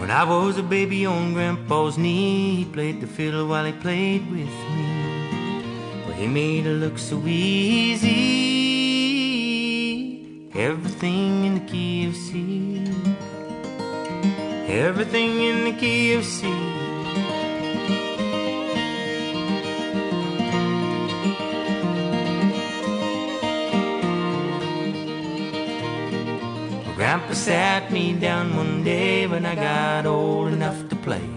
When I was a baby on Grandpa's knee, he played the fiddle while he played with me. Well, he made it look so easy. Everything in the key of C. Everything in the key of C. Grandpa sat me down one day when I got old enough to play.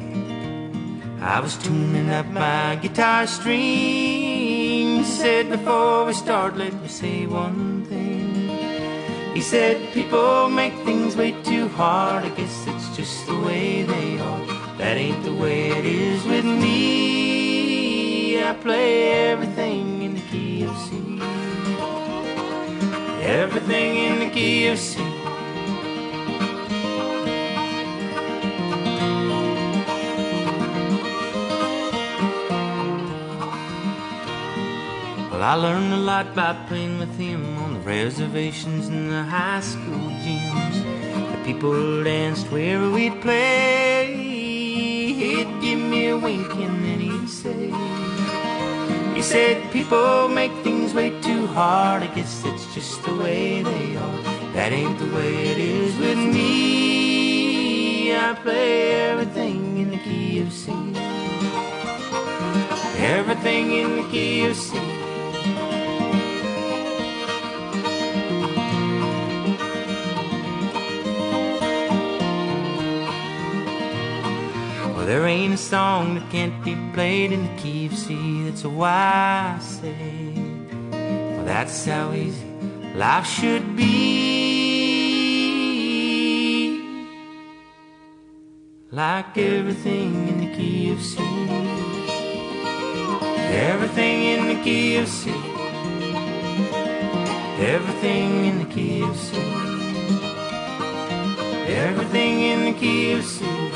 I was tuning up my guitar strings. He said, Before we start, let me say one thing. He said, People make things way too hard. I guess it's just the way they are. That ain't the way it is with me. I play everything in the key of C. Everything in the key of C. Well, I learned a lot by playing with him on the reservations in the high school gyms. The people danced where we'd play. He'd give me a wink and then he'd say, He said, People make things way too hard. I guess it's just the way they are. That ain't the way it is with me. I play everything in the key of C. Everything in the key of C. there ain't a song that can't be played in the key of C. That's why I say, well, that's how easy life should be. Like everything in the key of C. Everything in the key of C. Everything in the key of C. Everything in the key of C.